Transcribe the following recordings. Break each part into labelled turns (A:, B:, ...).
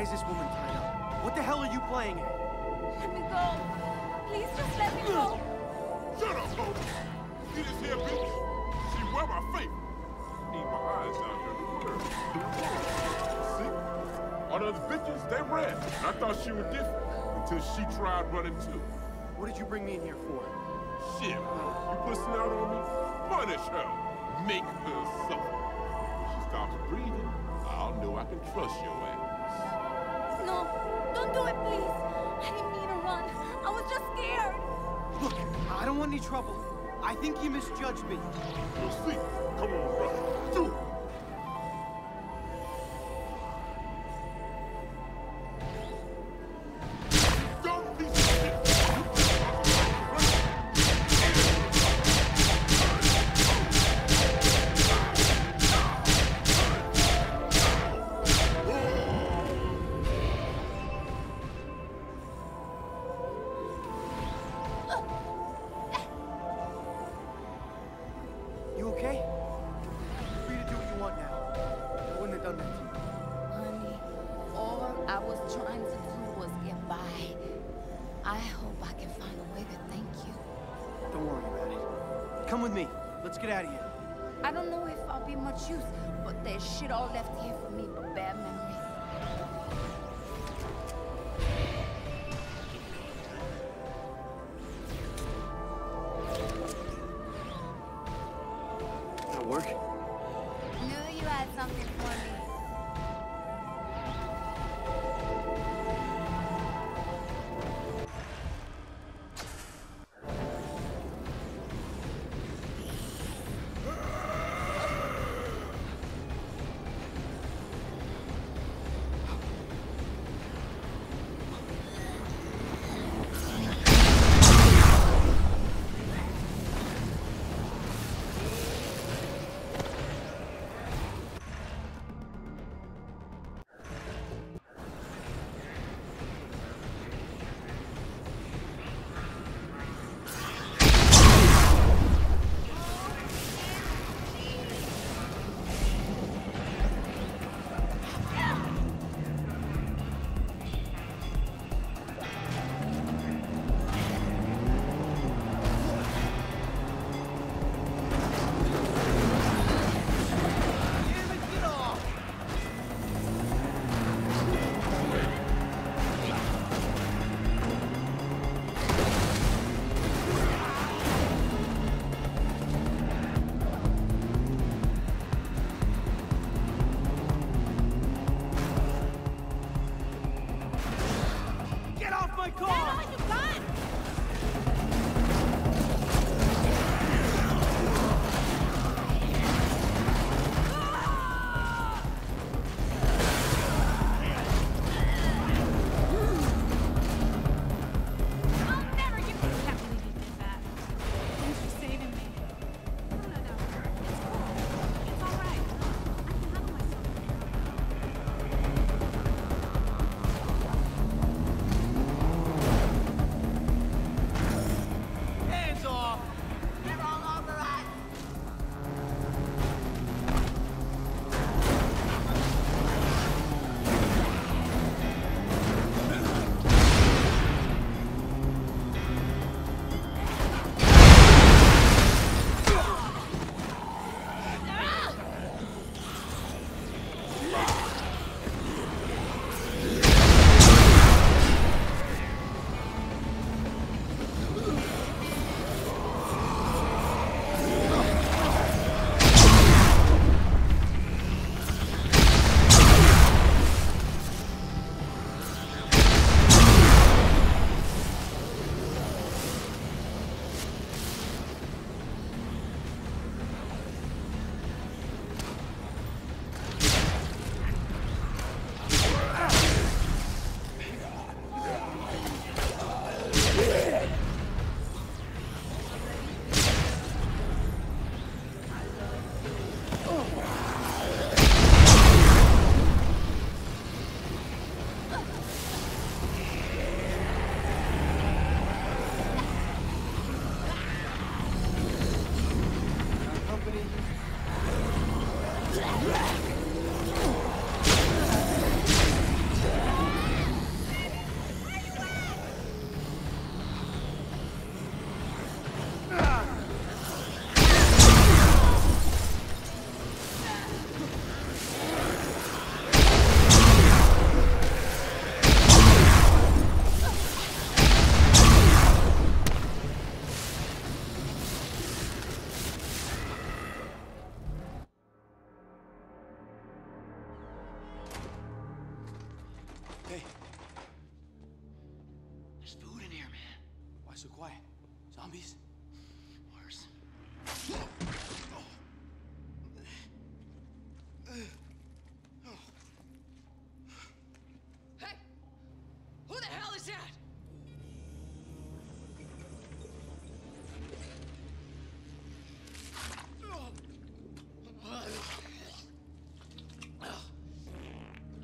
A: Why is this woman tied up? What the hell are you playing at?
B: Let me go. Please just let me go.
C: Shut up, ho! See this here bitch? She wear my face. Need my eyes down here to blur. See? All the other bitches, they ran. I thought she was different until she tried running too.
A: What did you bring me in here for?
C: Shit, you pussing out on me? Punish her. Make her suffer. When she stops breathing, I'll know I can trust your ass.
B: No, don't do it, please. I didn't mean to run. I was just scared.
A: Look, I don't want any trouble. I think you misjudged me.
C: We'll see. Come on, bro. Do
A: Come with me. Let's get out of here.
B: I don't know if I'll be much use, but there's shit all left here for me but bad memories.
A: That'll work.
B: Knew you had something for me. Ugh!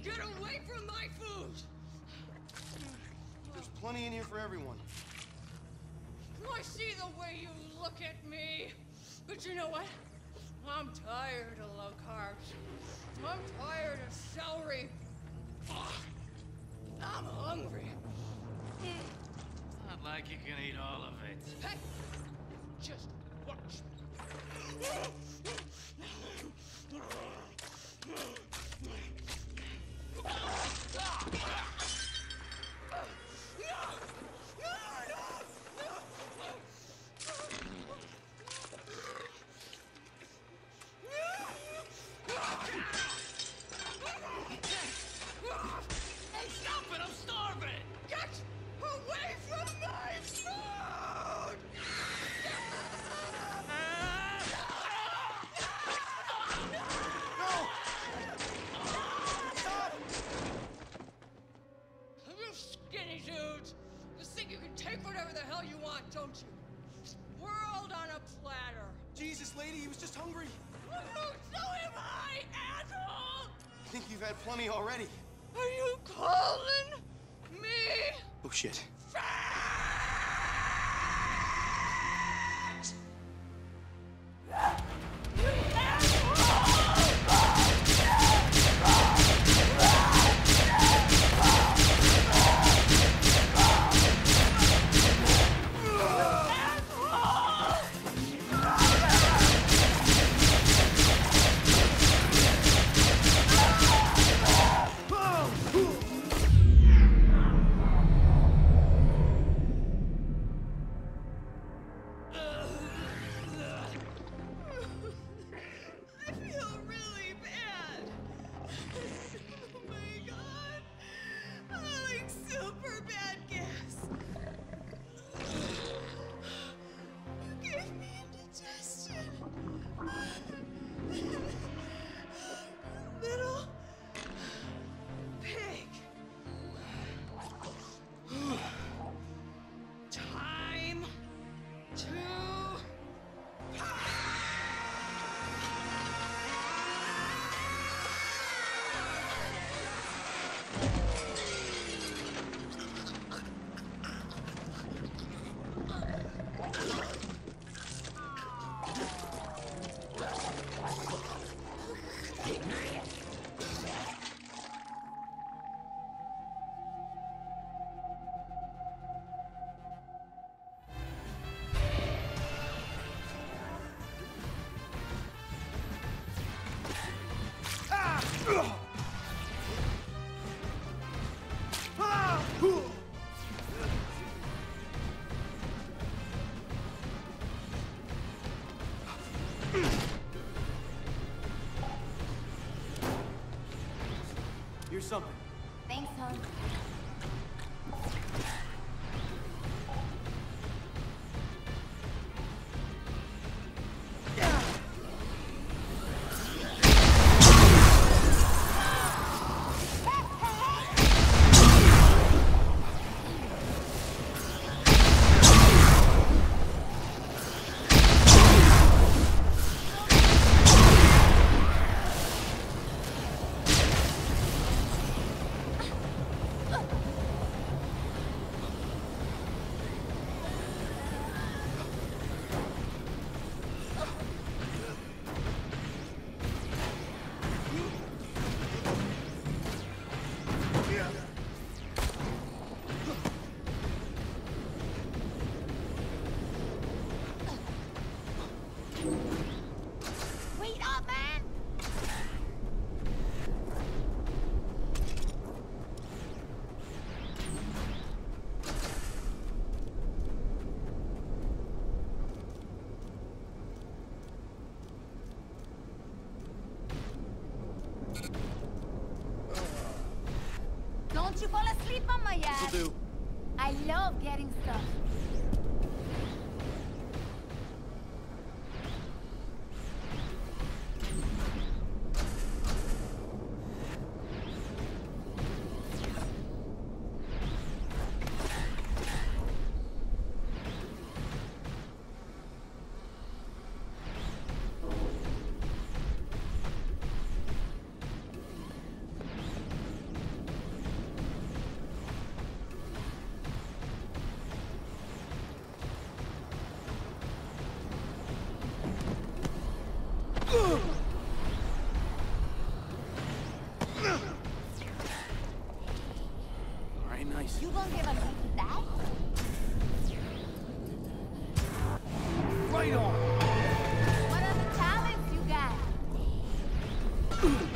B: Get away from my food!
D: There's plenty in here for everyone.
A: I see the way you look at me. But you know what? I'm tired of low carbs. I'm tired of celery. I'm hungry
E: like you can eat all of it.
A: Hey! Just watch
E: Hey, stop it! I'm starving!
A: Get away from
D: me! plenty already.
A: Are you calling me?
D: Oh, shit.
B: Keep on my ass.
D: Will do.
B: I love getting stuff.
A: Right